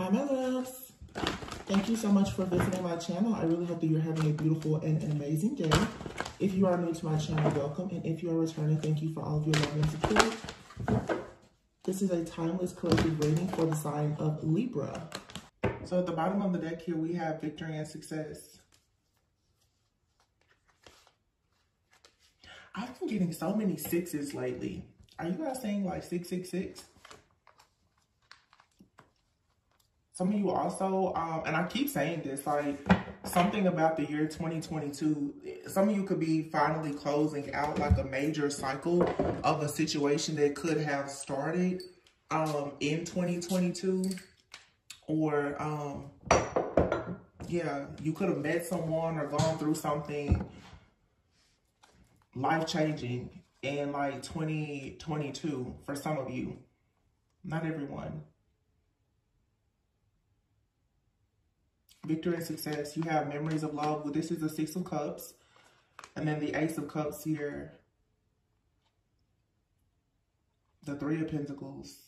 Hi, my loves. Thank you so much for visiting my channel. I really hope that you're having a beautiful and an amazing day. If you are new to my channel, welcome. And if you are returning, thank you for all of your love and support. This is a timeless collective reading for the sign of Libra. So at the bottom of the deck here, we have victory and success. I've been getting so many sixes lately. Are you guys saying like 666? Some of you also, um, and I keep saying this, like something about the year 2022, some of you could be finally closing out like a major cycle of a situation that could have started um, in 2022 or um, yeah, you could have met someone or gone through something life-changing in like 2022 for some of you. Not everyone. Victory and success. You have memories of love. Well, this is the Six of Cups. And then the Ace of Cups here. The Three of Pentacles.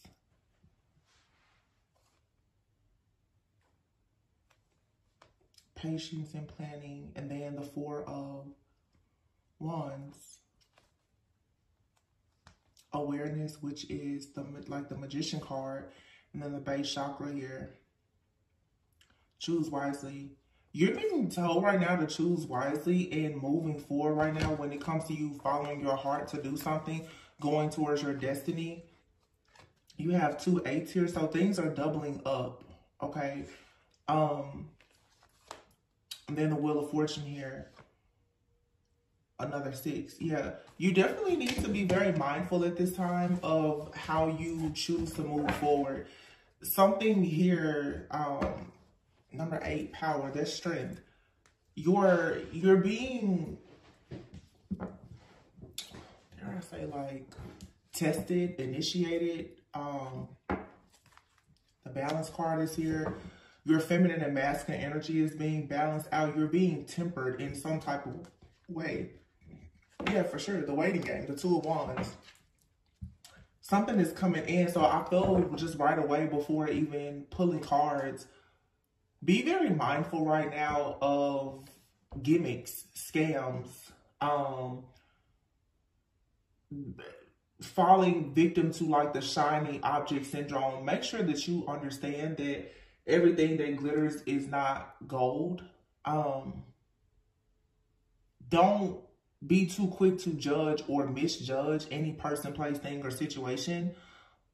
Patience and planning. And then the Four of Wands. Awareness, which is the like the Magician card. And then the base chakra here choose wisely. You're being told right now to choose wisely and moving forward right now when it comes to you following your heart to do something, going towards your destiny. You have two eights here, so things are doubling up, okay? Um, and then the Wheel of Fortune here. Another six. Yeah, you definitely need to be very mindful at this time of how you choose to move forward. Something here, um, Number eight, power. That's strength. You're you're being dare I say like tested, initiated. Um the balance card is here. Your feminine and masculine energy is being balanced out. You're being tempered in some type of way. Yeah, for sure. The waiting game, the two of wands. Something is coming in. So I feel just right away before even pulling cards be very mindful right now of gimmicks, scams, um, falling victim to like the shiny object syndrome. Make sure that you understand that everything that glitters is not gold. Um, don't be too quick to judge or misjudge any person, place, thing, or situation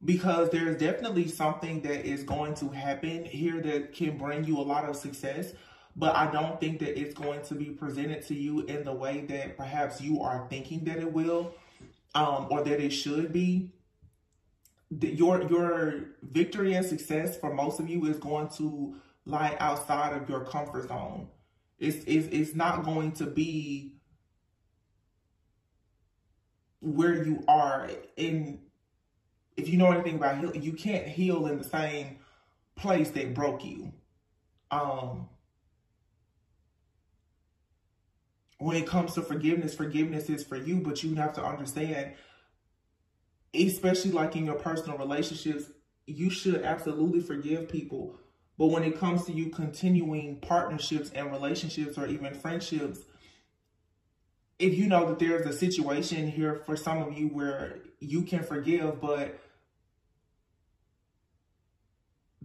because there's definitely something that is going to happen here that can bring you a lot of success. But I don't think that it's going to be presented to you in the way that perhaps you are thinking that it will um, or that it should be. Your, your victory and success for most of you is going to lie outside of your comfort zone. It's, it's, it's not going to be where you are in if you know anything about healing, you can't heal in the same place that broke you. Um, when it comes to forgiveness, forgiveness is for you, but you have to understand, especially like in your personal relationships, you should absolutely forgive people. But when it comes to you continuing partnerships and relationships or even friendships, if you know that there's a situation here for some of you where you can forgive, but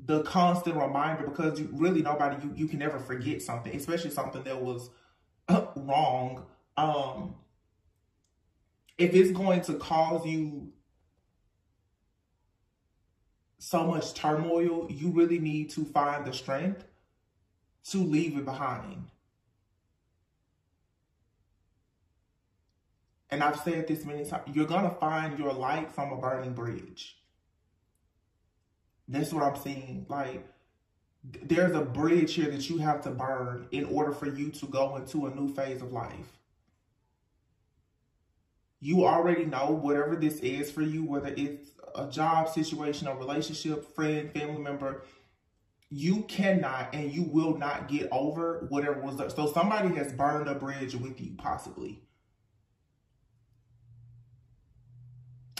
the constant reminder because you really nobody you, you can never forget something, especially something that was wrong. Um if it's going to cause you so much turmoil, you really need to find the strength to leave it behind. And I've said this many times, you're going to find your light from a burning bridge. That's what I'm saying. Like, there's a bridge here that you have to burn in order for you to go into a new phase of life. You already know whatever this is for you, whether it's a job situation, a relationship, friend, family member, you cannot and you will not get over whatever was there. So somebody has burned a bridge with you, possibly.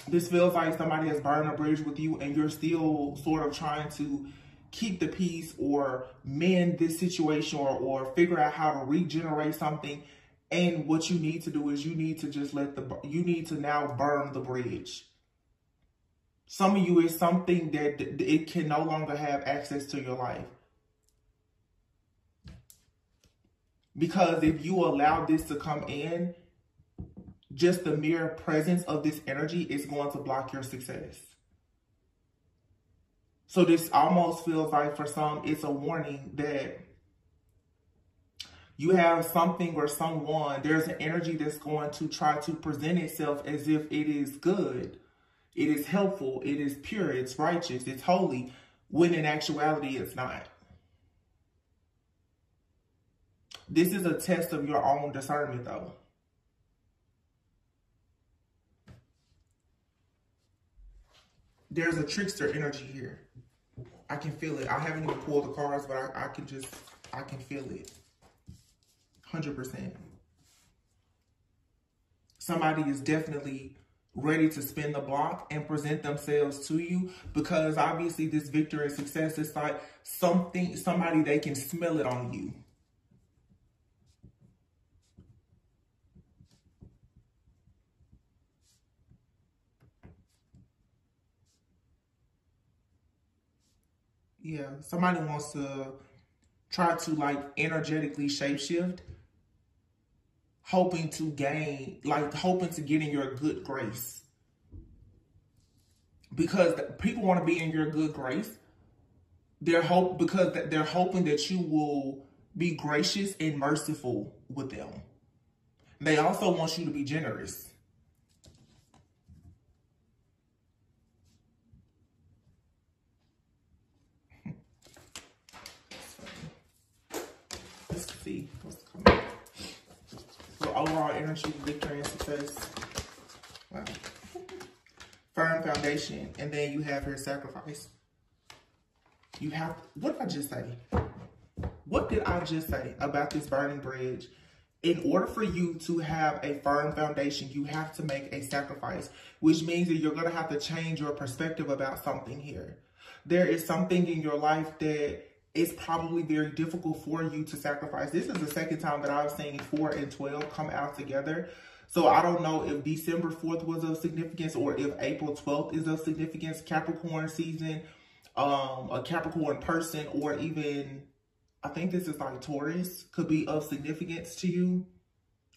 This feels like somebody has burned a bridge with you and you're still sort of trying to keep the peace or mend this situation or, or figure out how to regenerate something. And what you need to do is you need to just let the, you need to now burn the bridge. Some of you is something that it can no longer have access to your life. Because if you allow this to come in, just the mere presence of this energy is going to block your success. So this almost feels like for some, it's a warning that you have something or someone, there's an energy that's going to try to present itself as if it is good, it is helpful, it is pure, it's righteous, it's holy, when in actuality it's not. This is a test of your own discernment though. There's a trickster energy here. I can feel it. I haven't even pulled the cards, but I, I can just, I can feel it. 100%. Somebody is definitely ready to spin the block and present themselves to you because obviously this victory and success is like something, somebody they can smell it on you. Yeah, somebody wants to try to like energetically shapeshift, hoping to gain, like hoping to get in your good grace. Because people want to be in your good grace. They're hope because they're hoping that you will be gracious and merciful with them. They also want you to be generous. see what's coming. So overall energy, victory, and success. Wow. Firm foundation. And then you have here sacrifice. You have, what did I just say? What did I just say about this burning bridge? In order for you to have a firm foundation, you have to make a sacrifice, which means that you're going to have to change your perspective about something here. There is something in your life that it's probably very difficult for you to sacrifice. This is the second time that I've seen 4 and 12 come out together. So I don't know if December 4th was of significance or if April 12th is of significance, Capricorn season, um, a Capricorn person, or even, I think this is like Taurus, could be of significance to you.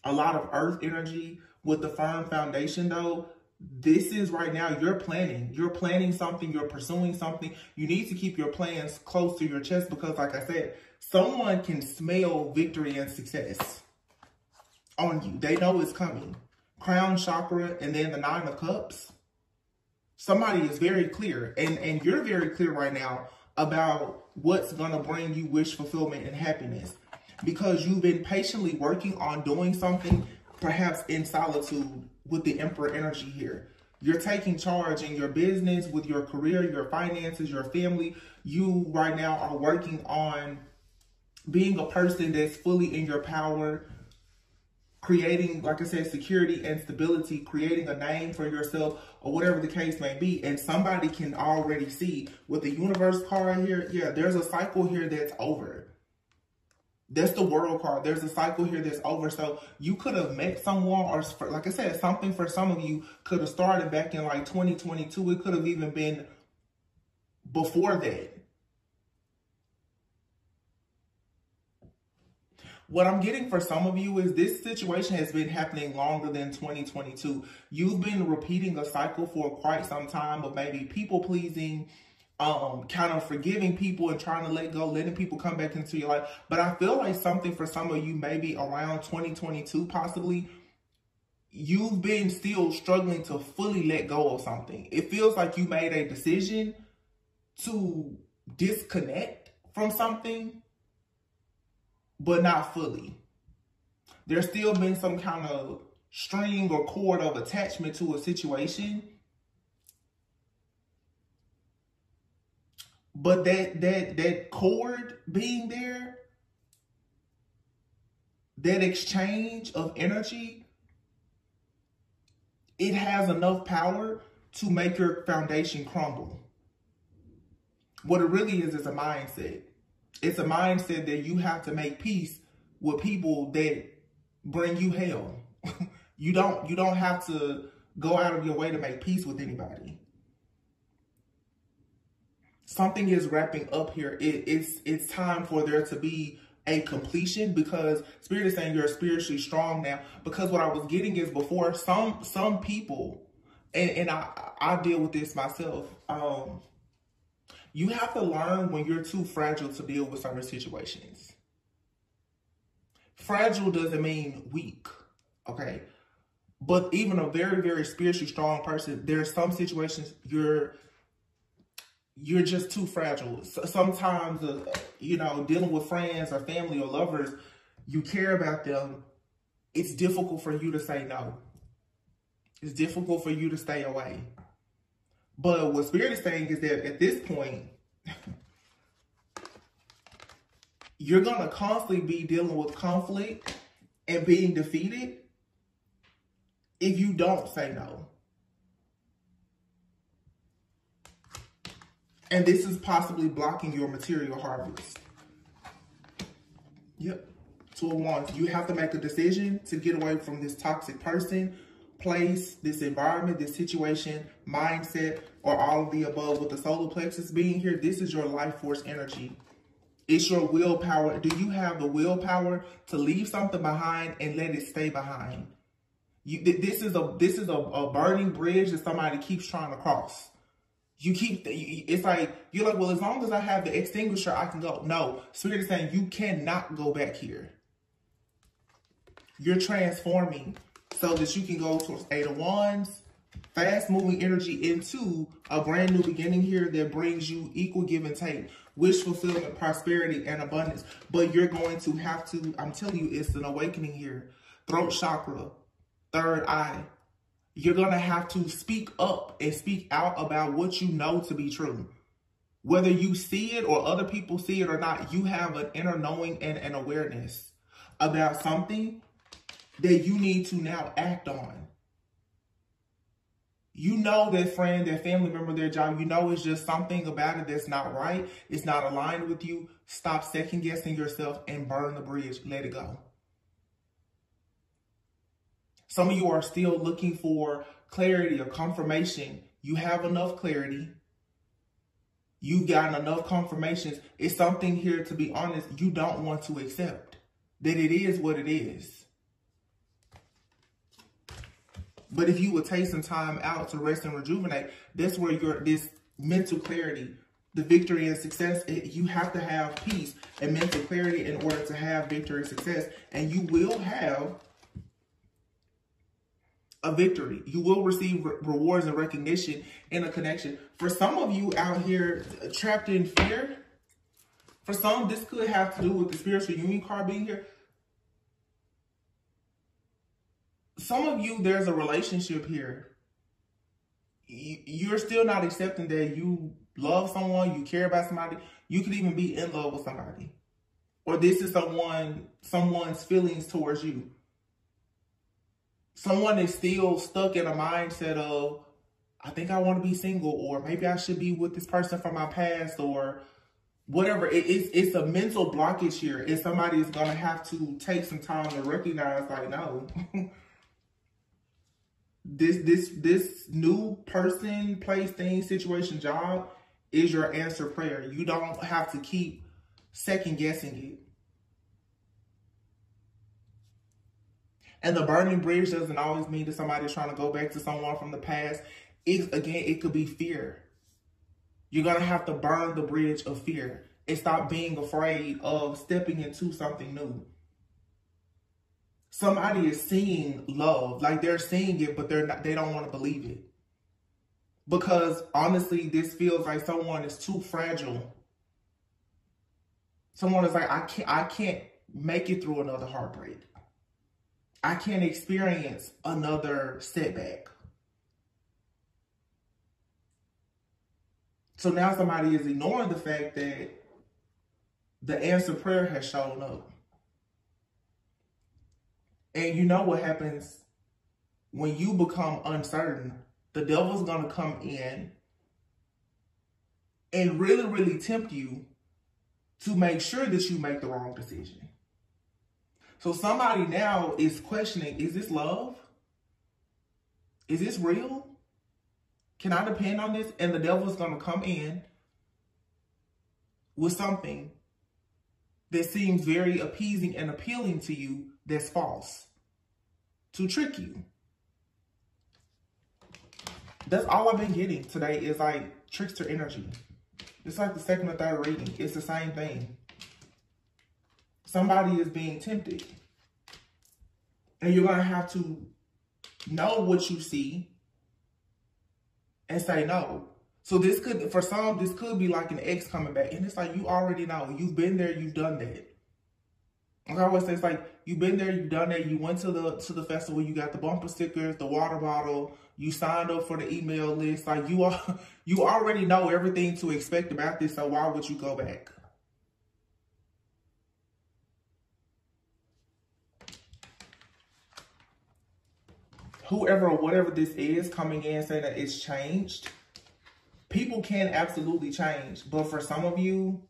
A lot of earth energy with the firm foundation though this is right now you're planning. You're planning something you're pursuing something. You need to keep your plans close to your chest because like i said someone can smell victory and success on you. They know it's coming. Crown chakra and then the nine of cups. Somebody is very clear and and you're very clear right now about what's going to bring you wish fulfillment and happiness because you've been patiently working on doing something perhaps in solitude with the emperor energy here. You're taking charge in your business, with your career, your finances, your family. You right now are working on being a person that's fully in your power, creating, like I said, security and stability, creating a name for yourself or whatever the case may be. And somebody can already see with the universe card here, yeah, there's a cycle here that's over. That's the world card. There's a cycle here that's over. So you could have met someone or like I said, something for some of you could have started back in like 2022. It could have even been before that. What I'm getting for some of you is this situation has been happening longer than 2022. You've been repeating a cycle for quite some time of maybe people pleasing, um, kind of forgiving people and trying to let go, letting people come back into your life. But I feel like something for some of you, maybe around 2022, possibly, you've been still struggling to fully let go of something. It feels like you made a decision to disconnect from something, but not fully. There's still been some kind of string or cord of attachment to a situation But that that that cord being there, that exchange of energy, it has enough power to make your foundation crumble. What it really is is a mindset. It's a mindset that you have to make peace with people that bring you hell. you don't you don't have to go out of your way to make peace with anybody. Something is wrapping up here. It, it's it's time for there to be a completion because spirit is saying you're spiritually strong now. Because what I was getting is before some some people, and, and I I deal with this myself. Um, you have to learn when you're too fragile to deal with certain situations. Fragile doesn't mean weak, okay? But even a very, very spiritually strong person, there are some situations you're you're just too fragile. Sometimes, uh, you know, dealing with friends or family or lovers, you care about them. It's difficult for you to say no. It's difficult for you to stay away. But what Spirit is saying is that at this point, you're going to constantly be dealing with conflict and being defeated if you don't say no. And this is possibly blocking your material harvest. Yep. Two of Wands. You have to make a decision to get away from this toxic person, place, this environment, this situation, mindset, or all of the above. With the solar plexus being here, this is your life force energy. It's your willpower. Do you have the willpower to leave something behind and let it stay behind? You, this is a this is a, a burning bridge that somebody keeps trying to cross. You keep, it's like, you're like, well, as long as I have the extinguisher, I can go. No, Spirit is saying you cannot go back here. You're transforming so that you can go towards Eight of Wands, fast moving energy into a brand new beginning here that brings you equal give and take, wish fulfillment, prosperity, and abundance. But you're going to have to, I'm telling you, it's an awakening here. Throat chakra, third eye, you're going to have to speak up and speak out about what you know to be true. Whether you see it or other people see it or not, you have an inner knowing and an awareness about something that you need to now act on. You know that friend, that family member, their job, you know it's just something about it that's not right. It's not aligned with you. Stop second guessing yourself and burn the bridge. Let it go. Some of you are still looking for clarity or confirmation. You have enough clarity. You've gotten enough confirmations. It's something here, to be honest, you don't want to accept. That it is what it is. But if you would take some time out to rest and rejuvenate, that's where your this mental clarity, the victory and success, it, you have to have peace and mental clarity in order to have victory and success. And you will have a victory. You will receive re rewards and recognition in a connection. For some of you out here uh, trapped in fear, for some, this could have to do with the spiritual union card being here. Some of you, there's a relationship here. You're still not accepting that you love someone, you care about somebody. You could even be in love with somebody. Or this is someone, someone's feelings towards you someone is still stuck in a mindset of, I think I want to be single, or maybe I should be with this person from my past, or whatever. It, it's, it's a mental blockage here. And somebody is going to have to take some time to recognize, like, no. this, this, this new person, place, thing, situation, job is your answer prayer. You don't have to keep second guessing it. And the burning bridge doesn't always mean that somebody's trying to go back to someone from the past. It, again, it could be fear. You're going to have to burn the bridge of fear and stop being afraid of stepping into something new. Somebody is seeing love, like they're seeing it, but they're not, they don't want to believe it. Because honestly, this feels like someone is too fragile. Someone is like, I can't, I can't make it through another heartbreak. I can't experience another setback. So now somebody is ignoring the fact that the answer prayer has shown up. And you know what happens when you become uncertain? The devil's going to come in and really, really tempt you to make sure that you make the wrong decision. So somebody now is questioning, is this love? Is this real? Can I depend on this? And the devil's going to come in with something that seems very appeasing and appealing to you that's false to trick you. That's all I've been getting today is like trickster energy. It's like the second or third reading. It's the same thing. Somebody is being tempted. And you're going to have to know what you see and say no. So this could, for some, this could be like an ex coming back. And it's like, you already know. You've been there. You've done that. Like I always say, it's like, you've been there. You've done that. You went to the to the festival. You got the bumper stickers, the water bottle. You signed up for the email list. Like, you, are, you already know everything to expect about this. So why would you go back? Whoever whatever this is coming in saying that it's changed people can absolutely change. But for some of you,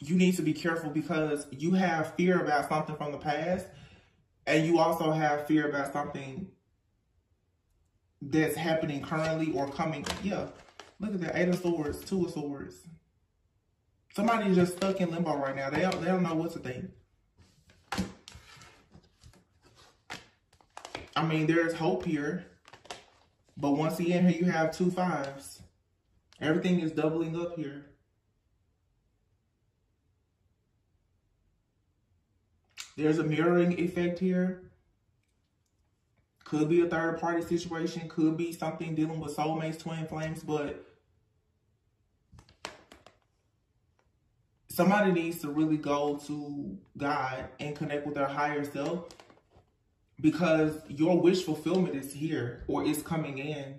you need to be careful because you have fear about something from the past and you also have fear about something that's happening currently or coming. Yeah, look at that. Eight of Swords, Two of Swords. Somebody's just stuck in limbo right now. They don't, they don't know what to think. I mean, there's hope here. But once again, here you have two fives. Everything is doubling up here. There's a mirroring effect here. Could be a third party situation. Could be something dealing with soulmates, twin flames. But somebody needs to really go to God and connect with their higher self because your wish fulfillment is here or is coming in.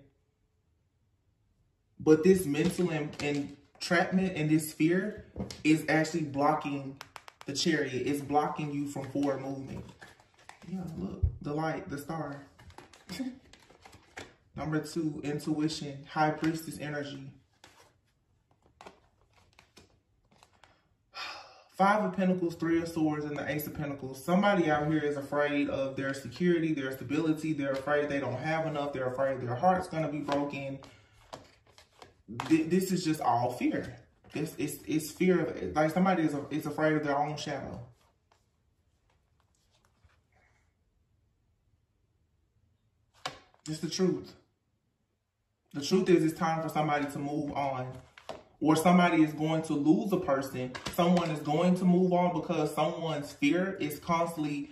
But this mental entrapment and this fear is actually blocking the chariot. It's blocking you from forward movement. Yeah, look, the light, the star. Number two, intuition, high priestess energy. Five of Pentacles, Three of Swords, and the Ace of Pentacles. Somebody out here is afraid of their security, their stability. They're afraid they don't have enough. They're afraid their heart's going to be broken. This is just all fear. It's, it's, it's fear of, like somebody is, is afraid of their own shadow. It's the truth. The truth is it's time for somebody to move on or somebody is going to lose a person, someone is going to move on because someone's fear is constantly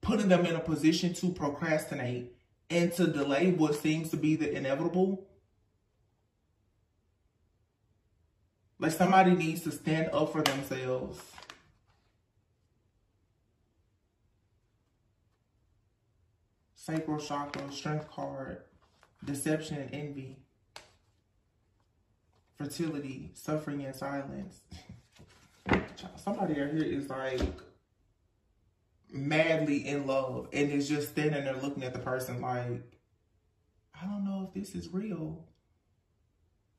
putting them in a position to procrastinate and to delay what seems to be the inevitable. Like somebody needs to stand up for themselves. Sacral chakra, strength card, deception and envy fertility, suffering in silence. Somebody out here is like madly in love and is just standing there looking at the person like, I don't know if this is real.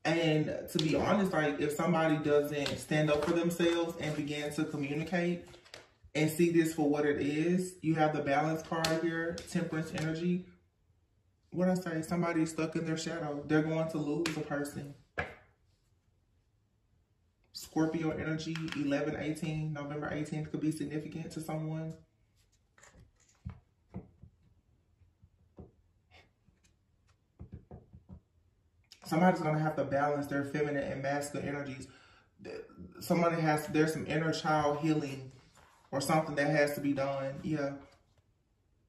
And to be honest, like if somebody doesn't stand up for themselves and begin to communicate and see this for what it is, you have the balance card here, temperance energy. What I say, somebody's stuck in their shadow. They're going to lose a person. Scorpio energy, 11, 18, November 18th could be significant to someone. Somebody's going to have to balance their feminine and masculine energies. Somebody has, there's some inner child healing or something that has to be done. Yeah.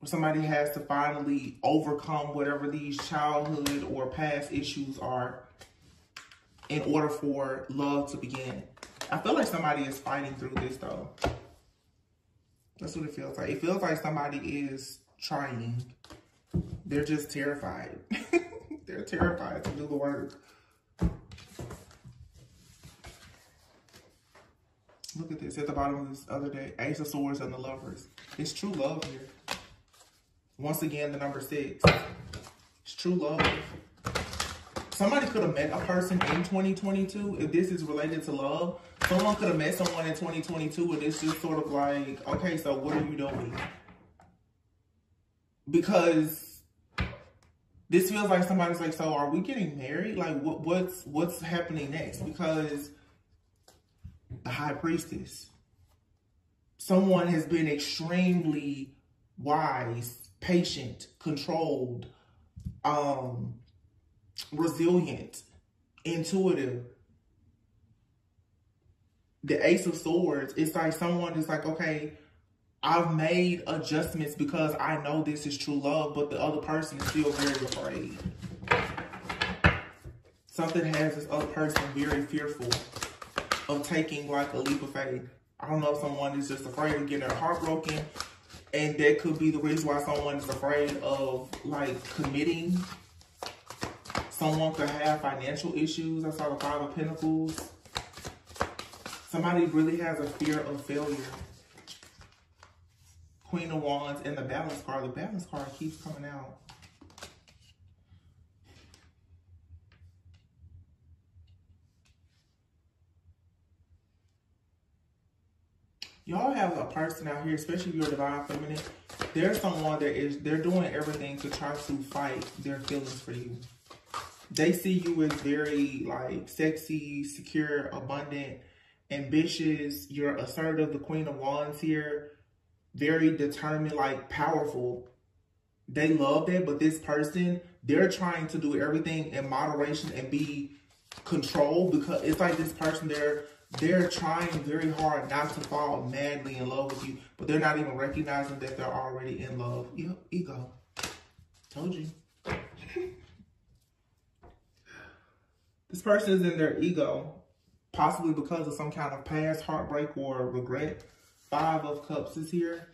Somebody has to finally overcome whatever these childhood or past issues are in order for love to begin. I feel like somebody is fighting through this though. That's what it feels like. It feels like somebody is trying. They're just terrified. They're terrified to do the work. Look at this at the bottom of this other day. Ace of Swords and the Lovers. It's true love here. Once again, the number six. It's true love. Somebody could have met a person in 2022 if this is related to love. Someone could have met someone in 2022 and it's just sort of like okay so what are you doing? Because this feels like somebody's like so are we getting married? Like what, what's what's happening next? Because the high priestess someone has been extremely wise patient controlled um resilient, intuitive. The Ace of Swords, it's like someone is like, okay, I've made adjustments because I know this is true love, but the other person is still very afraid. Something has this other person very fearful of taking like a leap of faith. I don't know if someone is just afraid of getting their heart broken. And that could be the reason why someone is afraid of like committing Someone could have financial issues. I saw the Five of Pentacles. Somebody really has a fear of failure. Queen of Wands and the Balance card. The Balance card keeps coming out. Y'all have a person out here, especially if you're a divine feminine, there's someone that is, they're doing everything to try to fight their feelings for you they see you as very like sexy, secure, abundant, ambitious. You're assertive, the queen of wands here. Very determined, like powerful. They love that, but this person, they're trying to do everything in moderation and be controlled because it's like this person, they're they're trying very hard not to fall madly in love with you, but they're not even recognizing that they're already in love. Yep, ego. Told you. This person is in their ego, possibly because of some kind of past heartbreak or regret. Five of Cups is here.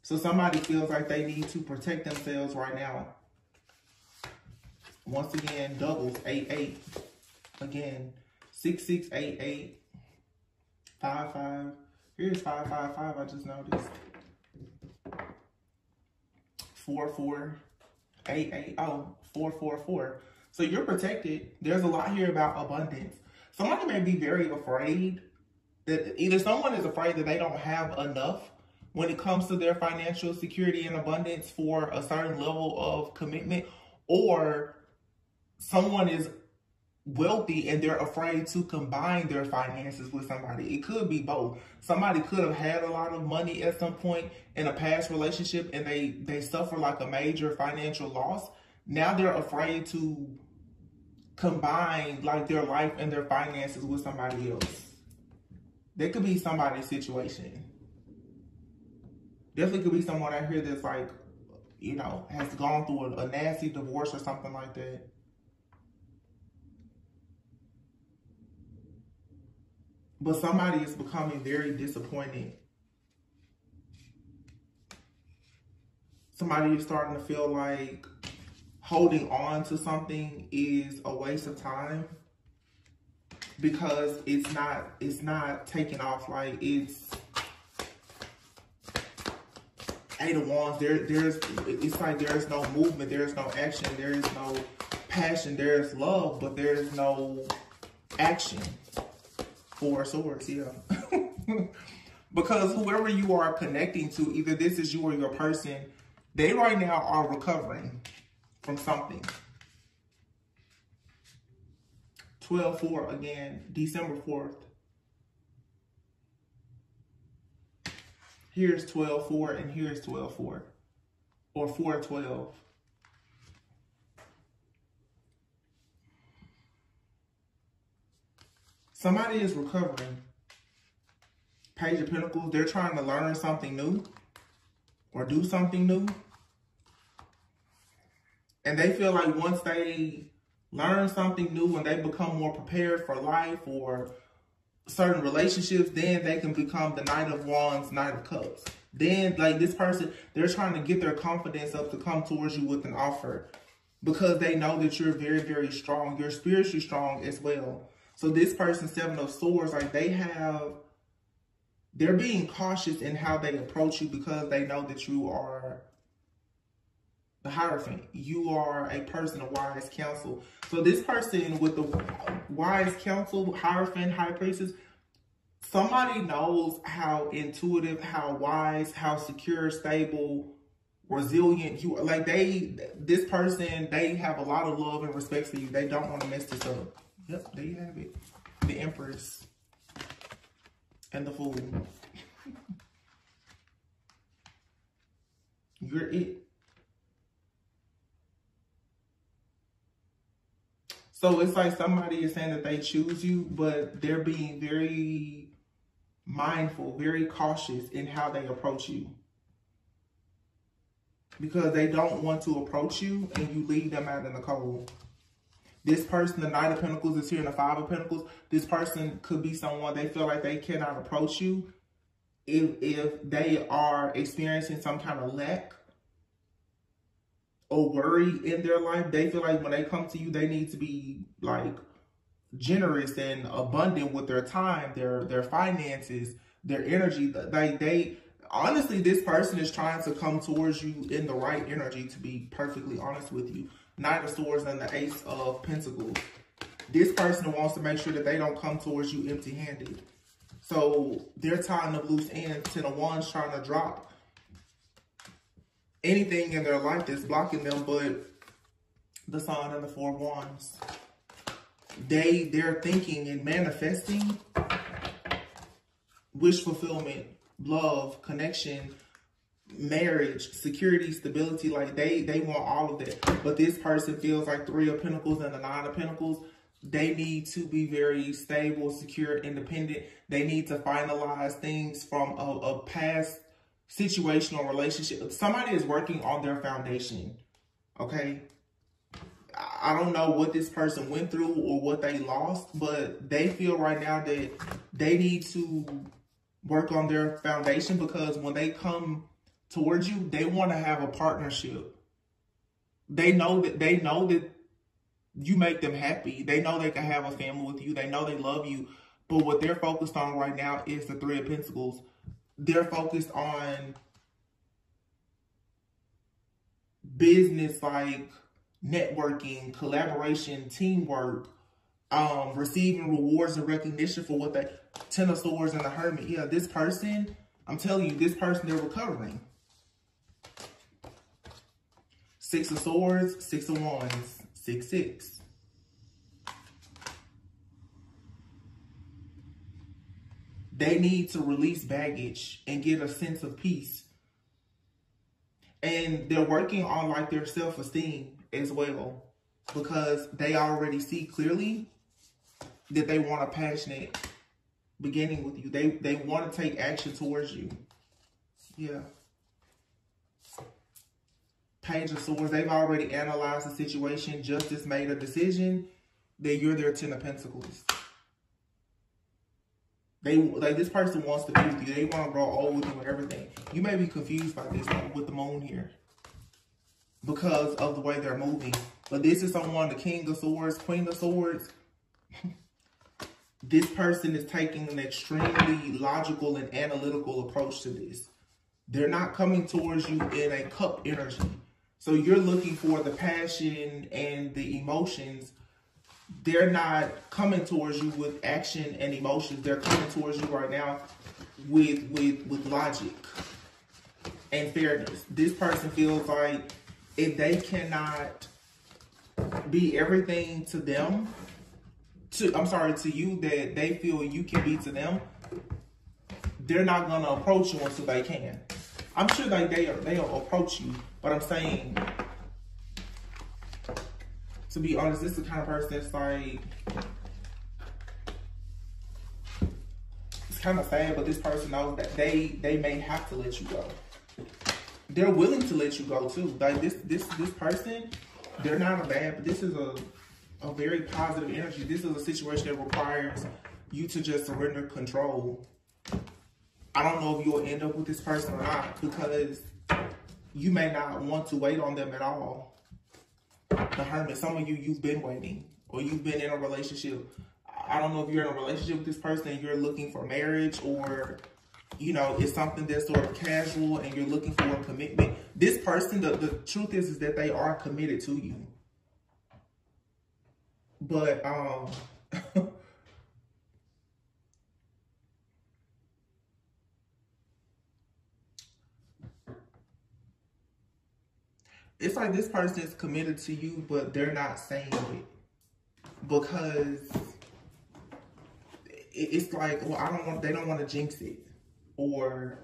So somebody feels like they need to protect themselves right now. Once again, doubles, 8-8. Again, 6688 5 5. Here's 555, I just noticed. 4 4 8 8. Oh, 4 4 4. So you're protected. There's a lot here about abundance. Somebody may be very afraid that either someone is afraid that they don't have enough when it comes to their financial security and abundance for a certain level of commitment, or someone is wealthy and they're afraid to combine their finances with somebody. It could be both. Somebody could have had a lot of money at some point in a past relationship and they they suffer like a major financial loss. Now they're afraid to combine like their life and their finances with somebody else. There could be somebody's situation. Definitely could be someone out here that's like, you know, has gone through a, a nasty divorce or something like that. But somebody is becoming very disappointed. Somebody is starting to feel like holding on to something is a waste of time because it's not it's not taking off. Like it's eight of wands there there's it's like there's no movement there's no action there is no passion there's love but there's no action four swords yeah. Because whoever you are connecting to either this is you or your person they right now are recovering from something. 12-4 again, December 4th. Here's 12-4 and here's 12-4 or 4-12. Somebody is recovering. Page of Pentacles, they're trying to learn something new or do something new. And they feel like once they learn something new and they become more prepared for life or certain relationships, then they can become the Knight of Wands, Knight of Cups. Then, like this person, they're trying to get their confidence up to come towards you with an offer because they know that you're very, very strong. You're spiritually strong as well. So this person, Seven of Swords, like they have, they're being cautious in how they approach you because they know that you are the Hierophant. You are a person of wise counsel. So this person with the wise counsel, Hierophant, High Priestess, somebody knows how intuitive, how wise, how secure, stable, resilient you are. Like they, this person, they have a lot of love and respect for you. They don't want to mess this up. Yep, there you have it. The Empress and the Fool. You're it. So it's like somebody is saying that they choose you, but they're being very mindful, very cautious in how they approach you. Because they don't want to approach you and you leave them out in the cold. This person, the Knight of Pentacles is here in the Five of Pentacles. This person could be someone they feel like they cannot approach you if, if they are experiencing some kind of lack or worry in their life, they feel like when they come to you, they need to be like generous and abundant with their time, their their finances, their energy. Like they honestly, this person is trying to come towards you in the right energy, to be perfectly honest with you. Knight of Swords and the Ace of Pentacles. This person wants to make sure that they don't come towards you empty-handed. So they're tying up loose ends. Ten of Wands trying to drop anything in their life that's blocking them but the Sun and the Four Wands. They, they're thinking and manifesting wish fulfillment, love, connection, marriage, security, stability. Like they, they want all of that. But this person feels like Three of Pentacles and the Nine of Pentacles. They need to be very stable, secure, independent. They need to finalize things from a, a past situational relationship. Somebody is working on their foundation. Okay. I don't know what this person went through or what they lost, but they feel right now that they need to work on their foundation because when they come towards you, they want to have a partnership. They know that they know that you make them happy. They know they can have a family with you. They know they love you. But what they're focused on right now is the Three of Pentacles they're focused on business like networking, collaboration, teamwork, um, receiving rewards and recognition for what they Ten of Swords and the Hermit. Yeah, this person, I'm telling you, this person, they're recovering. Six of Swords, Six of Wands, Six, Six. They need to release baggage and get a sense of peace. And they're working on like their self-esteem as well because they already see clearly that they want a passionate beginning with you. They they want to take action towards you. Yeah. Page of Swords, they've already analyzed the situation. Justice made a decision that you're their Ten of Pentacles. They like this person wants to be with you. They want to grow old with you and everything. You may be confused by this with the moon here because of the way they're moving. But this is someone, the King of Swords, Queen of Swords. this person is taking an extremely logical and analytical approach to this. They're not coming towards you in a cup energy. So you're looking for the passion and the emotions they're not coming towards you with action and emotions. They're coming towards you right now with with with logic and fairness. This person feels like if they cannot be everything to them, to I'm sorry, to you that they feel you can be to them, they're not gonna approach you until they can. I'm sure like they they'll approach you, but I'm saying to be honest, this is the kind of person that's like, it's kind of sad, but this person knows that they they may have to let you go. They're willing to let you go too. Like this this this person, they're not a bad, but this is a a very positive energy. This is a situation that requires you to just surrender control. I don't know if you'll end up with this person or not because you may not want to wait on them at all the hermit, some of you, you've been waiting or you've been in a relationship. I don't know if you're in a relationship with this person and you're looking for marriage or, you know, it's something that's sort of casual and you're looking for a commitment. This person, the, the truth is, is that they are committed to you. But, um, it's like this person is committed to you, but they're not saying it because it's like, well, I don't want, they don't want to jinx it or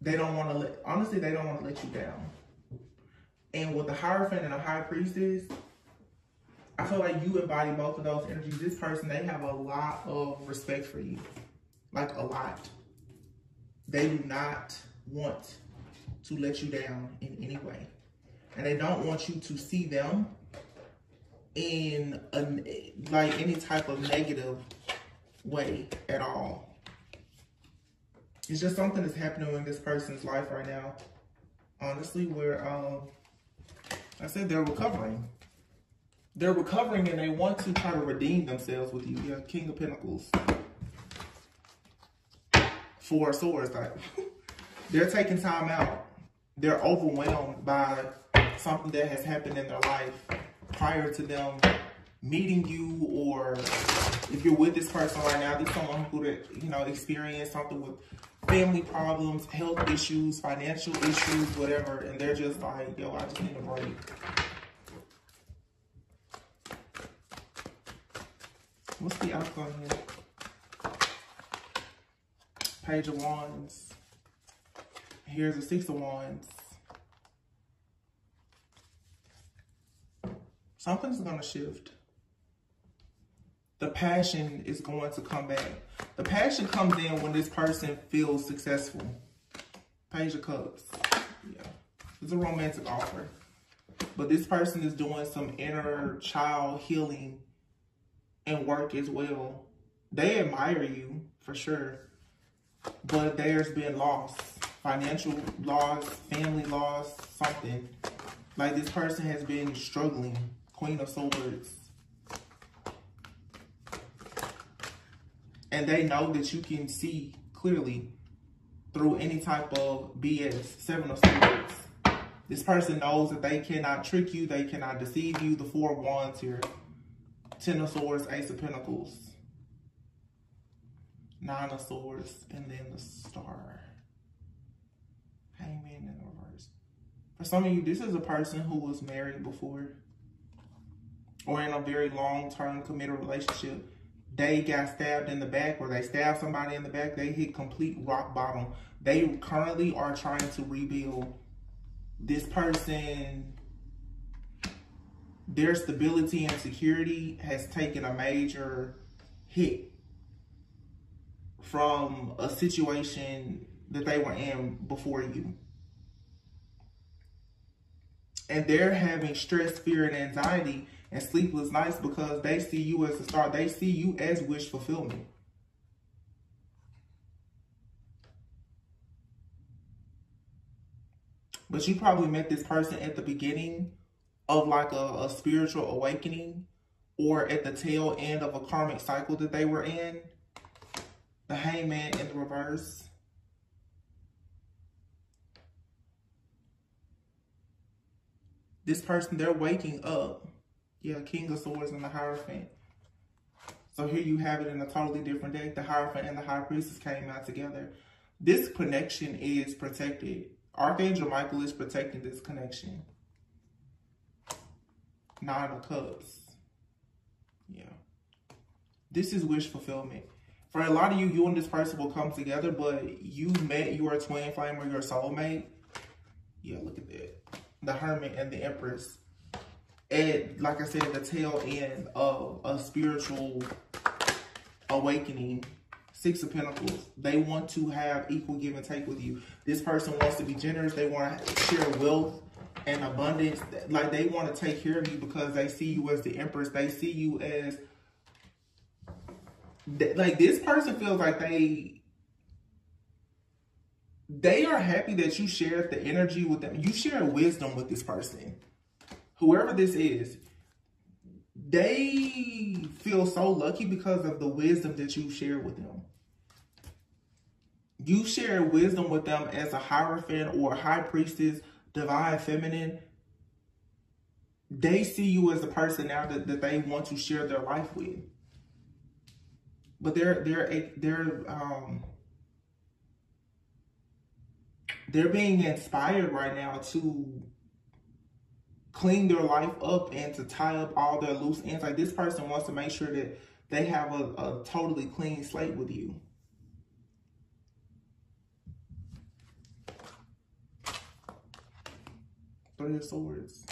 they don't want to let, honestly, they don't want to let you down. And with the Hierophant and the High Priestess, I feel like you embody both of those energies. This person, they have a lot of respect for you. Like a lot. They do not want to let you down in any way. And they don't want you to see them in a, like any type of negative way at all. It's just something that's happening in this person's life right now. Honestly, where um, I said they're recovering. They're recovering and they want to try to redeem themselves with you. Yeah, King of Pentacles. Four swords type. they're taking time out. They're overwhelmed by something that has happened in their life prior to them meeting you or if you're with this person right now, this someone who could, you know, experience something with family problems, health issues, financial issues, whatever, and they're just like, yo, I just need a break. What's the outcome here? Page of Wands. Here's the Six of Wands. Something's going to shift the passion is going to come back. The passion comes in when this person feels successful. Page of Cups. Yeah. It's a romantic offer. But this person is doing some inner child healing and work as well. They admire you, for sure. But there's been loss. Financial loss, family loss, something. Like this person has been struggling. Queen of Swords. and they know that you can see clearly through any type of BS. Seven of Swords. This person knows that they cannot trick you. They cannot deceive you. The Four of Wands here. Ten of Swords, Ace of Pentacles. Nine of Swords, and then the Star. Hangman in reverse. For some of you, this is a person who was married before or in a very long-term committed relationship they got stabbed in the back or they stabbed somebody in the back, they hit complete rock bottom. They currently are trying to rebuild this person. Their stability and security has taken a major hit from a situation that they were in before you. And they're having stress, fear, and anxiety and sleepless nights because they see you as a star. They see you as wish fulfillment. But you probably met this person at the beginning of like a, a spiritual awakening or at the tail end of a karmic cycle that they were in. The hangman in the reverse. This person, they're waking up yeah, King of Swords and the Hierophant. So here you have it in a totally different deck. The Hierophant and the High Priestess came out together. This connection is protected. Archangel Michael is protecting this connection. Nine of Cups. Yeah. This is wish fulfillment. For a lot of you, you and this person will come together, but you met your twin flame or your soulmate. Yeah, look at that. The Hermit and the Empress at, like I said, the tail end of a spiritual awakening, Six of Pentacles. They want to have equal give and take with you. This person wants to be generous. They want to share wealth and abundance. Like they want to take care of you because they see you as the Empress. They see you as, like this person feels like they, they are happy that you share the energy with them. You share wisdom with this person whoever this is, they feel so lucky because of the wisdom that you share with them. You share wisdom with them as a hierophant or high priestess. divine feminine, they see you as a person now that, that they want to share their life with. But they're they're they're um they're being inspired right now to clean their life up and to tie up all their loose ends. Like this person wants to make sure that they have a, a totally clean slate with you. Three of Swords.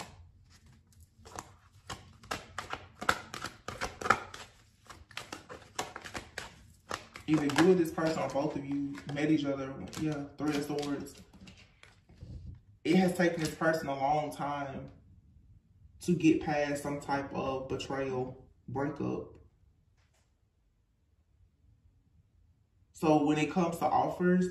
Either you or this person or both of you met each other. Yeah, Three of Swords. It has taken this person a long time to get past some type of betrayal, breakup. So when it comes to offers,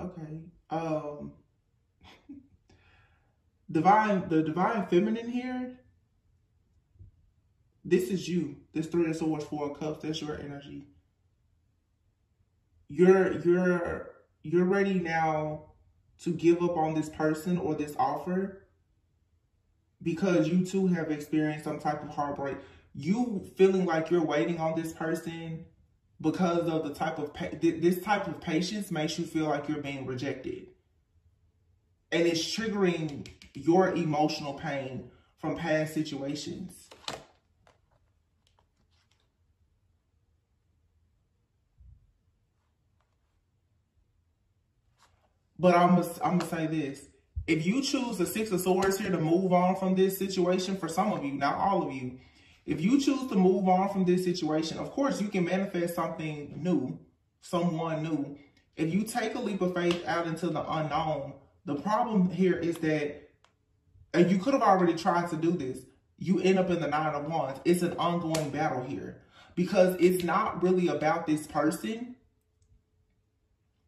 okay. Um divine the divine feminine here. This is you. This three of swords, four of cups, that's your energy. You're you're you're ready now to give up on this person or this offer because you too have experienced some type of heartbreak. You feeling like you're waiting on this person because of the type of this type of patience makes you feel like you're being rejected. And it's triggering your emotional pain from past situations. But I'm gonna, I'm gonna say this. If you choose the Six of Swords here to move on from this situation, for some of you, not all of you, if you choose to move on from this situation, of course, you can manifest something new, someone new. If you take a leap of faith out into the unknown, the problem here is that, you could have already tried to do this, you end up in the Nine of Wands. It's an ongoing battle here because it's not really about this person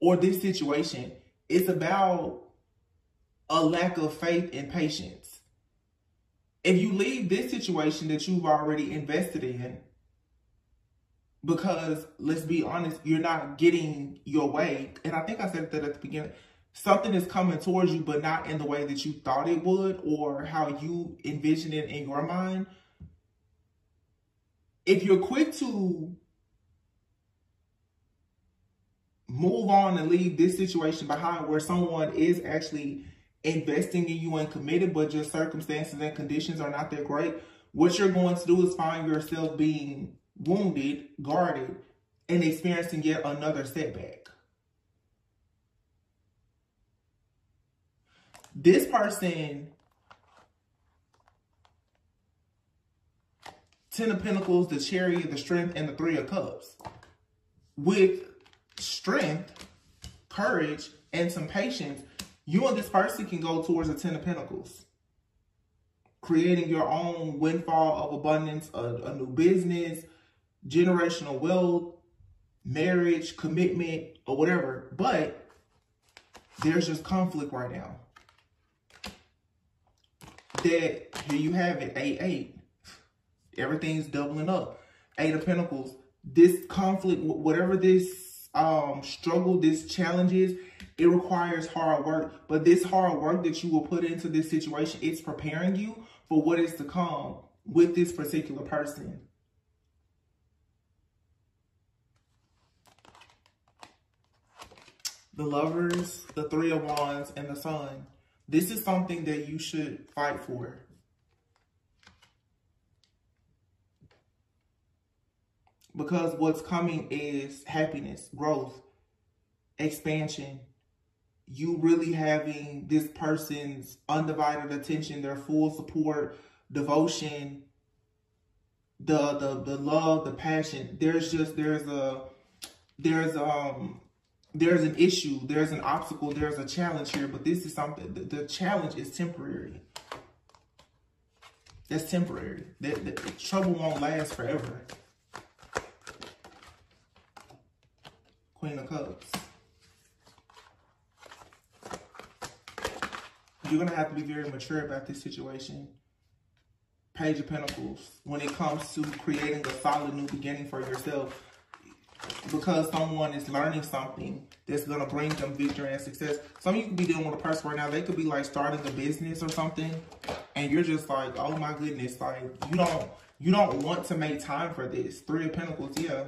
or this situation. It's about a lack of faith and patience. If you leave this situation that you've already invested in, because let's be honest, you're not getting your way. And I think I said that at the beginning. Something is coming towards you, but not in the way that you thought it would or how you envisioned it in your mind. If you're quick to move on and leave this situation behind where someone is actually investing in you and committed, but your circumstances and conditions are not that great, what you're going to do is find yourself being wounded, guarded, and experiencing yet another setback. This person, Ten of Pentacles, the Chariot, the Strength, and the Three of Cups. With strength, courage, and some patience, you and this person can go towards the Ten of Pentacles. Creating your own windfall of abundance, a, a new business, generational wealth, marriage, commitment, or whatever. But there's just conflict right now. That, here you have it, 8-8. Everything's doubling up. Eight of Pentacles. This conflict, whatever this um, struggle, this challenges, it requires hard work. But this hard work that you will put into this situation, it's preparing you for what is to come with this particular person. The lovers, the three of wands, and the sun. This is something that you should fight for. Because what's coming is happiness, growth, expansion. You really having this person's undivided attention, their full support, devotion, the the the love, the passion. There's just there's a there's um there's an issue, there's an obstacle, there's a challenge here, but this is something the, the challenge is temporary. That's temporary. The, the trouble won't last forever. Queen of Cups. You're going to have to be very mature about this situation. Page of Pentacles. When it comes to creating a solid new beginning for yourself, because someone is learning something that's going to bring them victory and success. Some of you could be dealing with a person right now. They could be like starting a business or something. And you're just like, oh my goodness. Like you don't, you don't want to make time for this. Three of Pentacles. Yeah.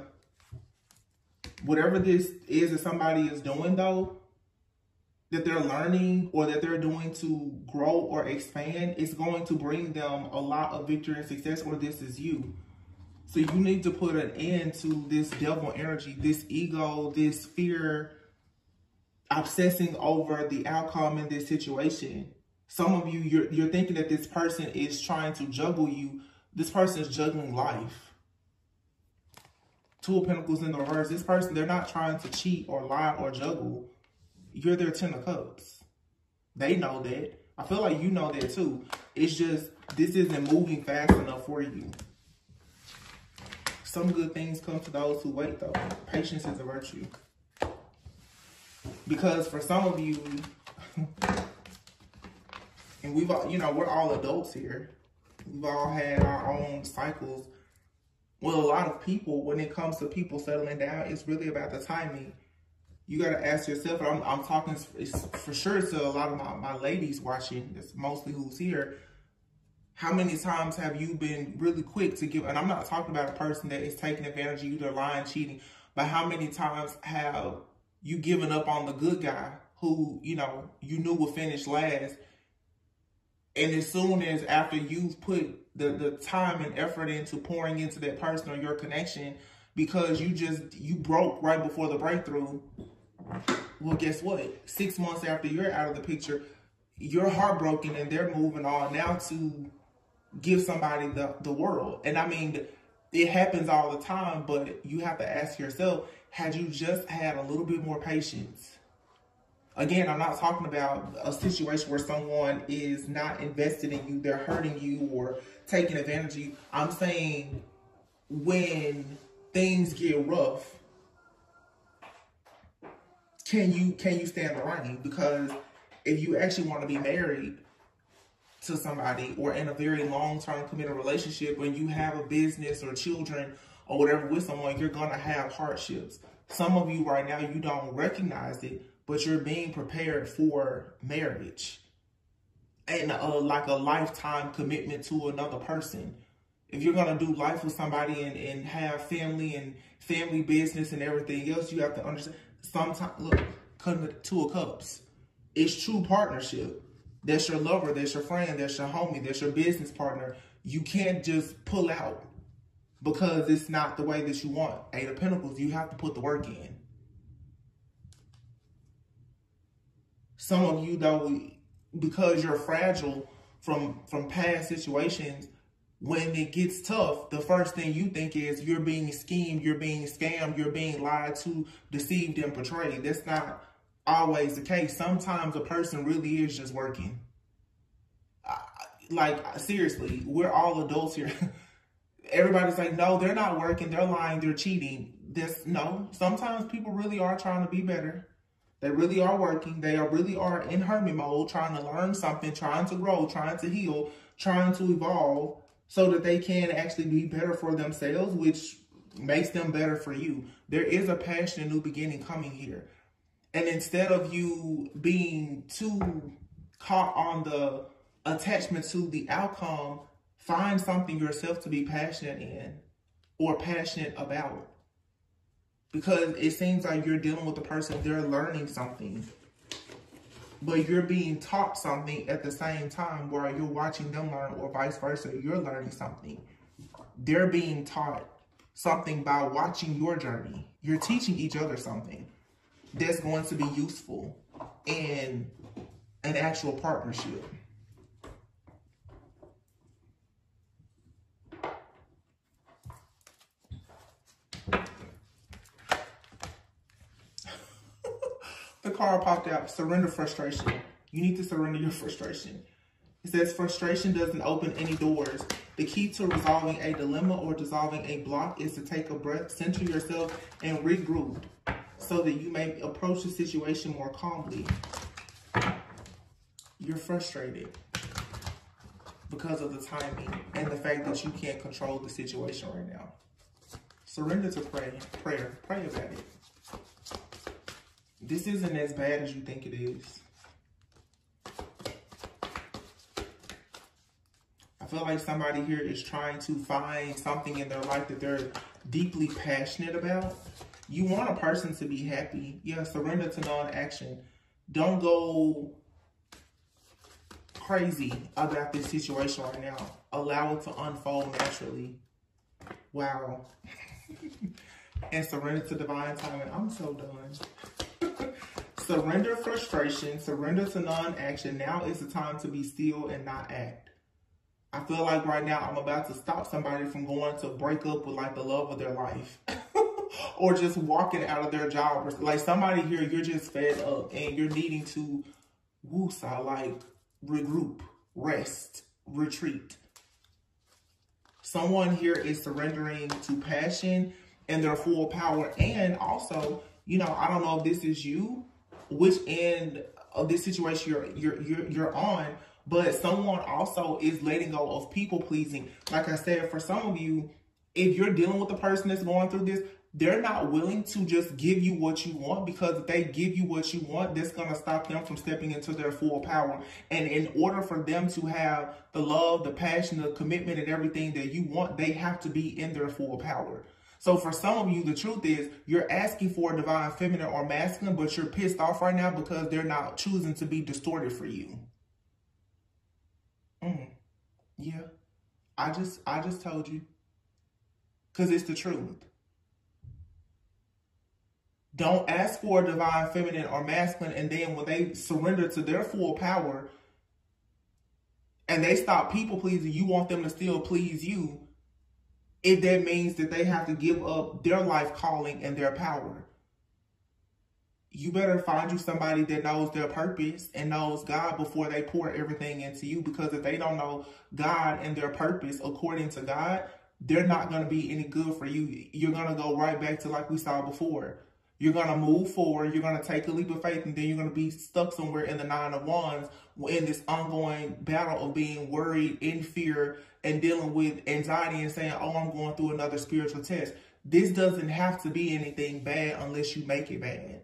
Whatever this is that somebody is doing though, that they're learning or that they're doing to grow or expand, it's going to bring them a lot of victory and success or this is you. So you need to put an end to this devil energy, this ego, this fear, obsessing over the outcome in this situation. Some of you, you're, you're thinking that this person is trying to juggle you. This person is juggling life. Two of Pentacles in the reverse. This person, they're not trying to cheat or lie or juggle. You're their Ten of Cups. They know that. I feel like you know that too. It's just, this isn't moving fast enough for you. Some good things come to those who wait, though. Patience is a virtue. Because for some of you, and we've all, you know, we're all adults here. We've all had our own cycles. Well, a lot of people, when it comes to people settling down, it's really about the timing. You got to ask yourself, I'm, I'm talking for sure to a lot of my, my ladies watching, that's mostly who's here how many times have you been really quick to give, and I'm not talking about a person that is taking advantage of you, they're lying, cheating, but how many times have you given up on the good guy who, you know, you knew would finish last, and as soon as after you've put the, the time and effort into pouring into that person or your connection, because you just, you broke right before the breakthrough, well, guess what? Six months after you're out of the picture, you're heartbroken and they're moving on now to give somebody the, the world. And I mean, it happens all the time, but you have to ask yourself, had you just had a little bit more patience? Again, I'm not talking about a situation where someone is not invested in you, they're hurting you or taking advantage of you. I'm saying when things get rough, can you can you stand the rain? Because if you actually want to be married, to somebody or in a very long-term committed relationship when you have a business or children or whatever with someone, you're going to have hardships. Some of you right now, you don't recognize it, but you're being prepared for marriage and uh, like a lifetime commitment to another person. If you're going to do life with somebody and, and have family and family business and everything else, you have to understand sometimes, look, two of cups. It's true partnership that's your lover, that's your friend, that's your homie, that's your business partner. You can't just pull out because it's not the way that you want. Eight of Pentacles, you have to put the work in. Some of you, though, because you're fragile from, from past situations, when it gets tough, the first thing you think is you're being schemed, you're being scammed, you're being lied to, deceived, and portrayed. That's not always the case. Sometimes a person really is just working. Like, seriously, we're all adults here. Everybody's like, no, they're not working. They're lying. They're cheating. This, no, sometimes people really are trying to be better. They really are working. They are really are in hermit mode, trying to learn something, trying to grow, trying to heal, trying to evolve so that they can actually be better for themselves, which makes them better for you. There is a passion, new beginning coming here. And instead of you being too caught on the attachment to the outcome, find something yourself to be passionate in or passionate about. Because it seems like you're dealing with a person, they're learning something. But you're being taught something at the same time where you're watching them learn or vice versa, you're learning something. They're being taught something by watching your journey. You're teaching each other something that's going to be useful in an actual partnership. the card popped out, surrender frustration. You need to surrender your frustration. It says frustration doesn't open any doors. The key to resolving a dilemma or dissolving a block is to take a breath, center yourself, and regroup so that you may approach the situation more calmly. You're frustrated because of the timing and the fact that you can't control the situation right now. Surrender to pray. Prayer. Pray about it. This isn't as bad as you think it is. I feel like somebody here is trying to find something in their life that they're deeply passionate about. You want a person to be happy. Yeah, surrender to non-action. Don't go crazy about this situation right now. Allow it to unfold naturally. Wow. and surrender to divine timing. I'm so done. Surrender frustration, surrender to non-action. Now is the time to be still and not act. I feel like right now I'm about to stop somebody from going to break up with like the love of their life. or just walking out of their job. Or, like somebody here, you're just fed up and you're needing to woosah, like regroup, rest, retreat. Someone here is surrendering to passion and their full power. And also, you know, I don't know if this is you, which end of this situation you're you're you're, you're on, but someone also is letting go of people pleasing. Like I said, for some of you, if you're dealing with a person that's going through this, they're not willing to just give you what you want because if they give you what you want, that's going to stop them from stepping into their full power. And in order for them to have the love, the passion, the commitment, and everything that you want, they have to be in their full power. So for some of you, the truth is you're asking for a divine feminine or masculine, but you're pissed off right now because they're not choosing to be distorted for you. Mm. Yeah. I just I just told you. Cause it's the truth. Don't ask for a divine feminine or masculine, and then when they surrender to their full power and they stop people pleasing, you want them to still please you. If that means that they have to give up their life calling and their power. You better find you somebody that knows their purpose and knows God before they pour everything into you. Because if they don't know God and their purpose according to God, they're not going to be any good for you. You're going to go right back to like we saw before you're going to move forward. You're going to take a leap of faith, and then you're going to be stuck somewhere in the nine of wands in this ongoing battle of being worried, in fear, and dealing with anxiety and saying, oh, I'm going through another spiritual test. This doesn't have to be anything bad unless you make it bad.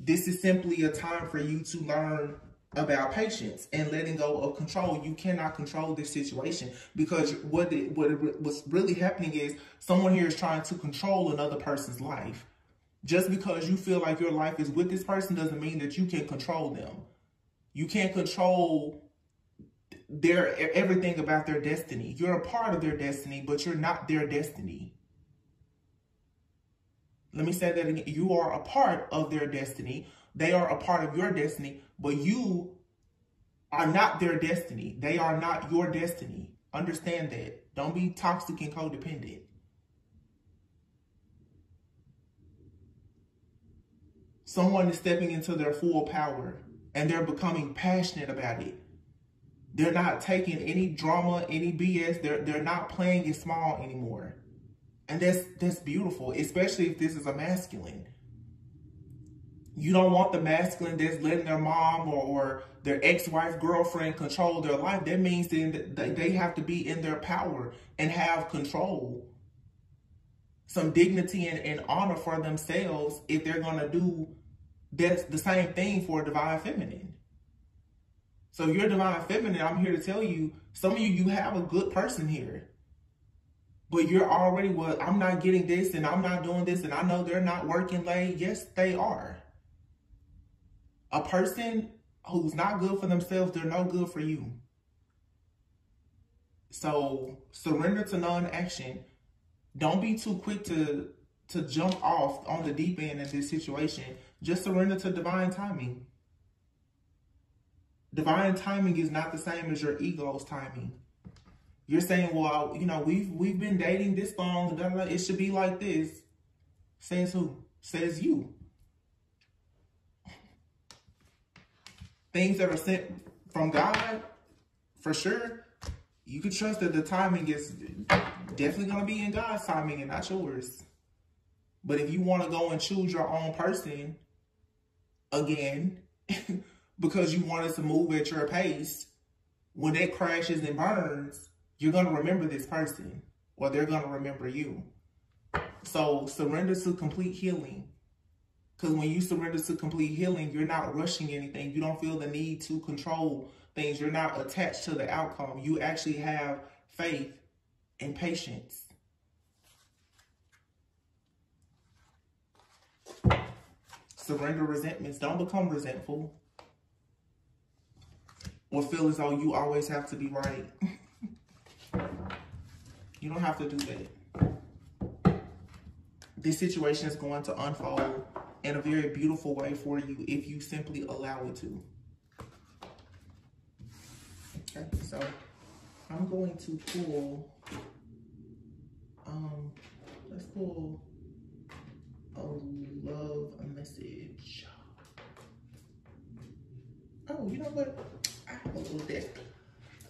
This is simply a time for you to learn about patience and letting go of control. You cannot control this situation because what what it, what's really happening is someone here is trying to control another person's life. Just because you feel like your life is with this person doesn't mean that you can control them. You can't control their everything about their destiny. You're a part of their destiny, but you're not their destiny. Let me say that again. You are a part of their destiny. They are a part of your destiny, but you are not their destiny. They are not your destiny. Understand that. Don't be toxic and codependent. someone is stepping into their full power and they're becoming passionate about it. They're not taking any drama, any BS. They're they're not playing it small anymore. And that's that's beautiful, especially if this is a masculine. You don't want the masculine that's letting their mom or, or their ex-wife, girlfriend control their life. That means that they have to be in their power and have control. Some dignity and, and honor for themselves if they're going to do that's the same thing for a divine feminine. So if you're a divine feminine, I'm here to tell you, some of you, you have a good person here. But you're already, well, I'm not getting this and I'm not doing this and I know they're not working late. Yes, they are. A person who's not good for themselves, they're no good for you. So surrender to non-action. Don't be too quick to to jump off on the deep end in this situation. Just surrender to divine timing. Divine timing is not the same as your ego's timing. You're saying, well, you know, we've we've been dating this long, blah, blah, it should be like this. Says who? Says you. Things that are sent from God, for sure, you can trust that the timing is definitely going to be in God's timing and not yours. But if you want to go and choose your own person again, because you wanted to move at your pace, when it crashes and burns, you're going to remember this person or they're going to remember you. So surrender to complete healing. Because when you surrender to complete healing, you're not rushing anything. You don't feel the need to control things. You're not attached to the outcome. You actually have faith and patience. Surrender resentments. Don't become resentful. Or feel as though you always have to be right. you don't have to do that. This situation is going to unfold in a very beautiful way for you if you simply allow it to. Okay, so I'm going to pull, um, let's pull a love message. Oh, you know what? I have a little deck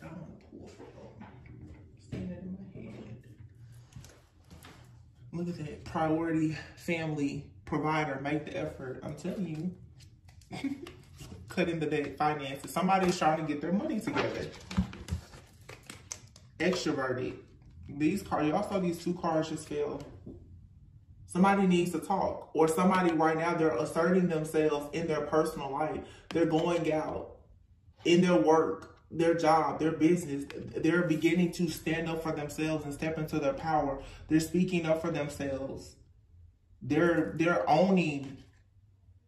I want to pull from. Seeing it in my. Look at that. Priority, family, provider, make the effort. I'm telling you. Cutting the debt finances. Somebody's trying to get their money together. Extroverted. These cards, y'all saw these two cards just fell. Somebody needs to talk. Or somebody right now, they're asserting themselves in their personal life. They're going out in their work, their job, their business. They're beginning to stand up for themselves and step into their power. They're speaking up for themselves. They're they're owning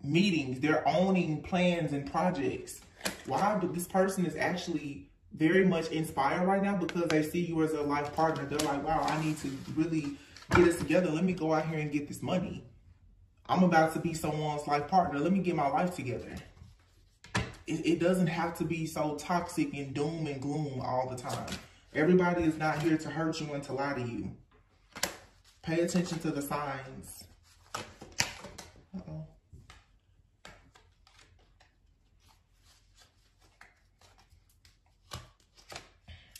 meetings. They're owning plans and projects. Wow, this person is actually very much inspired right now because they see you as a life partner. They're like, wow, I need to really get us together. Let me go out here and get this money. I'm about to be someone's life partner. Let me get my life together. It, it doesn't have to be so toxic and doom and gloom all the time. Everybody is not here to hurt you and to lie to you. Pay attention to the signs.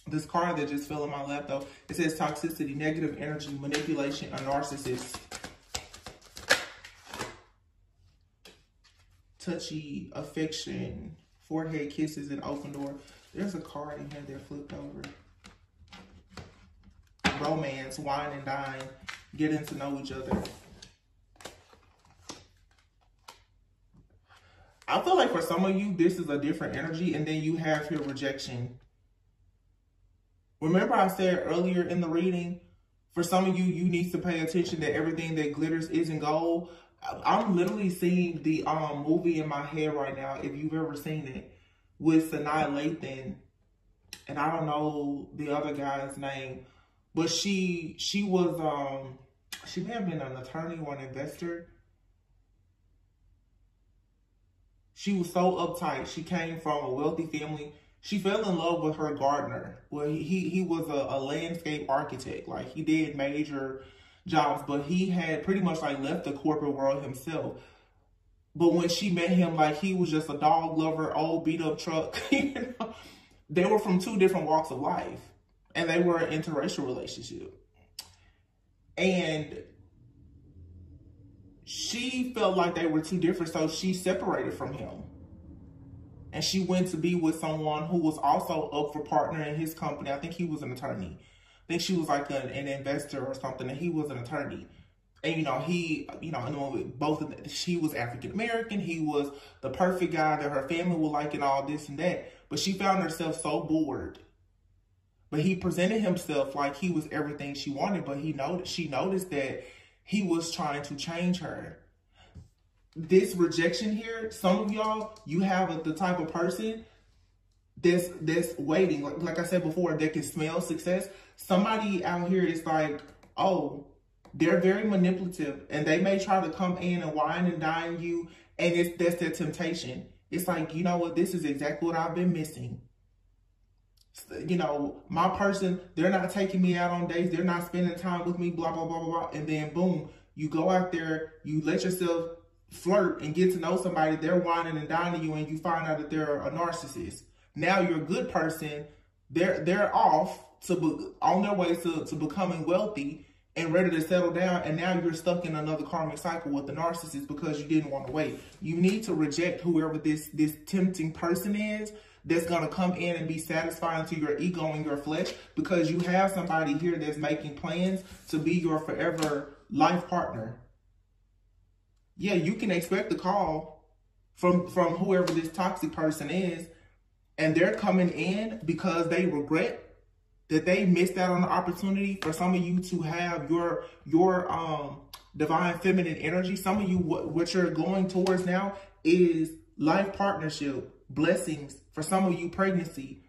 This card that just fell in my lap though, it says toxicity, negative energy, manipulation, a narcissist. Touchy, affection, forehead kisses, and open door. There's a card in here that flipped over. Romance, wine and dine, getting to know each other. I feel like for some of you, this is a different energy, and then you have here rejection Remember I said earlier in the reading, for some of you, you need to pay attention that everything that glitters isn't gold. I'm literally seeing the um movie in my head right now, if you've ever seen it, with Sanaa Lathan. And I don't know the other guy's name, but she she was um she may have been an attorney or an investor. She was so uptight. She came from a wealthy family she fell in love with her gardener. Well, he he was a, a landscape architect. Like he did major jobs, but he had pretty much like left the corporate world himself. But when she met him, like he was just a dog lover, old beat up truck. you know? They were from two different walks of life, and they were an interracial relationship. And she felt like they were too different, so she separated from him and she went to be with someone who was also up for partner in his company. I think he was an attorney. I think she was like an, an investor or something, and he was an attorney. And you know, he, you know, in the moment, both of she was African American. He was the perfect guy that her family would like, and all this and that. But she found herself so bored. But he presented himself like he was everything she wanted. But he noticed, she noticed that he was trying to change her this rejection here, some of y'all, you have the type of person that's that's waiting. Like, like I said before, that can smell success. Somebody out here is like, oh, they're very manipulative and they may try to come in and wine and dine you and it's that's their temptation. It's like, you know what, this is exactly what I've been missing. You know, my person, they're not taking me out on dates, they're not spending time with me, blah, blah, blah, blah, blah. And then boom, you go out there, you let yourself flirt and get to know somebody, they're wining and dining you, and you find out that they're a narcissist. Now you're a good person. They're they're off to be, on their way to, to becoming wealthy and ready to settle down, and now you're stuck in another karmic cycle with the narcissist because you didn't want to wait. You need to reject whoever this this tempting person is that's going to come in and be satisfying to your ego and your flesh because you have somebody here that's making plans to be your forever life partner. Yeah, you can expect a call from from whoever this toxic person is and they're coming in because they regret that they missed out on the opportunity for some of you to have your your um divine feminine energy. Some of you, what, what you're going towards now is life partnership, blessings. For some of you, pregnancy,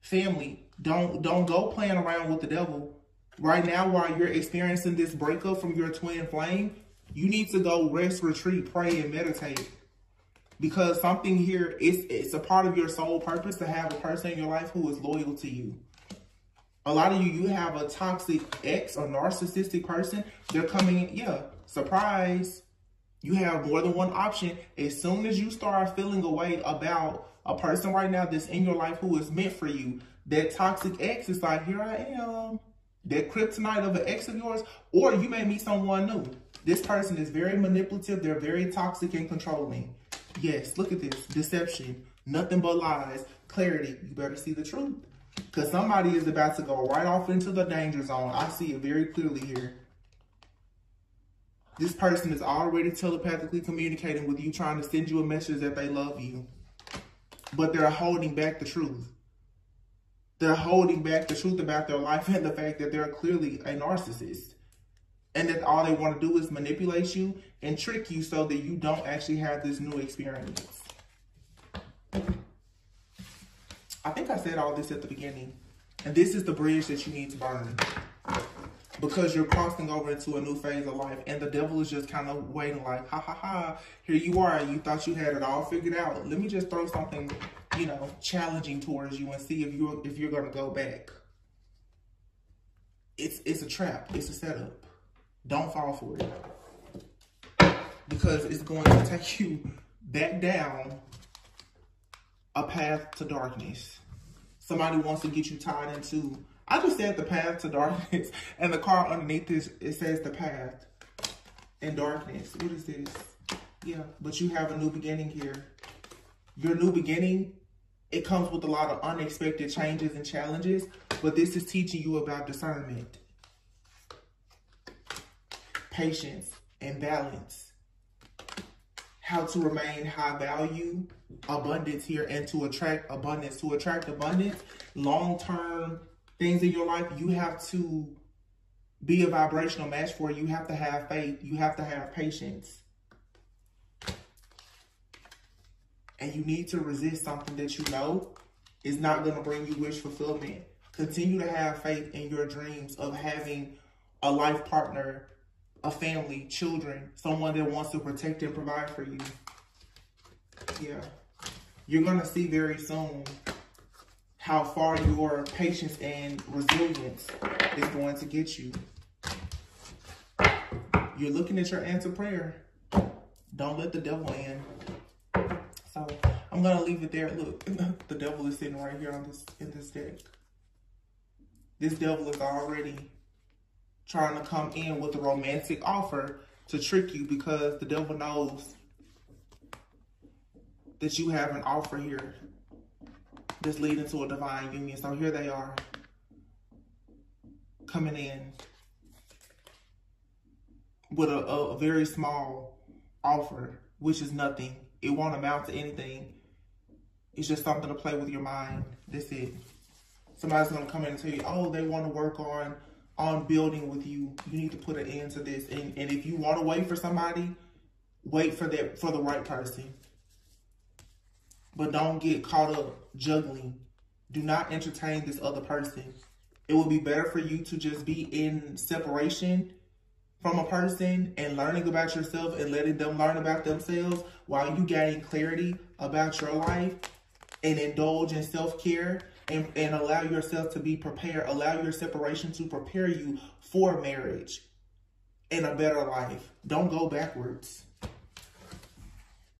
family. Don't don't go playing around with the devil. Right now, while you're experiencing this breakup from your twin flame, you need to go rest, retreat, pray, and meditate. Because something here is it's a part of your soul purpose to have a person in your life who is loyal to you. A lot of you, you have a toxic ex or narcissistic person. They're coming in, yeah, surprise. You have more than one option. As soon as you start feeling a way about a person right now that's in your life who is meant for you, that toxic ex is like, here I am. That kryptonite of an ex of yours, or you may meet someone new. This person is very manipulative. They're very toxic and controlling. Yes, look at this. Deception. Nothing but lies. Clarity. You better see the truth. Because somebody is about to go right off into the danger zone. I see it very clearly here. This person is already telepathically communicating with you, trying to send you a message that they love you. But they're holding back the truth. They're holding back the truth about their life and the fact that they're clearly a narcissist. And that all they want to do is manipulate you and trick you so that you don't actually have this new experience. I think I said all this at the beginning. And this is the bridge that you need to burn. Because you're crossing over into a new phase of life. And the devil is just kind of waiting like, ha ha ha, here you are. You thought you had it all figured out. Let me just throw something, you know, challenging towards you and see if you're if you're gonna go back. It's it's a trap. It's a setup. Don't fall for it. Because it's going to take you back down a path to darkness. Somebody wants to get you tied into, I just said the path to darkness, and the car underneath this, it says the path in darkness. What is this? Yeah, but you have a new beginning here. Your new beginning, it comes with a lot of unexpected changes and challenges, but this is teaching you about discernment, patience, and balance how to remain high value, abundance here, and to attract abundance. To attract abundance, long-term things in your life, you have to be a vibrational match for. You have to have faith. You have to have patience. And you need to resist something that you know is not going to bring you wish fulfillment. Continue to have faith in your dreams of having a life partner a family, children, someone that wants to protect and provide for you. Yeah. You're going to see very soon how far your patience and resilience is going to get you. You're looking at your answer prayer. Don't let the devil in. So I'm gonna leave it there. Look, the devil is sitting right here on this in this deck. This devil is already trying to come in with a romantic offer to trick you because the devil knows that you have an offer here that's leading to a divine union. So here they are coming in with a, a very small offer, which is nothing. It won't amount to anything. It's just something to play with your mind. That's it. Somebody's to come in and tell you, oh, they want to work on on building with you, you need to put an end to this. And, and if you want to wait for somebody, wait for that for the right person. But don't get caught up juggling. Do not entertain this other person. It would be better for you to just be in separation from a person and learning about yourself and letting them learn about themselves while you gain clarity about your life and indulge in self-care and, and allow yourself to be prepared. Allow your separation to prepare you for marriage and a better life. Don't go backwards.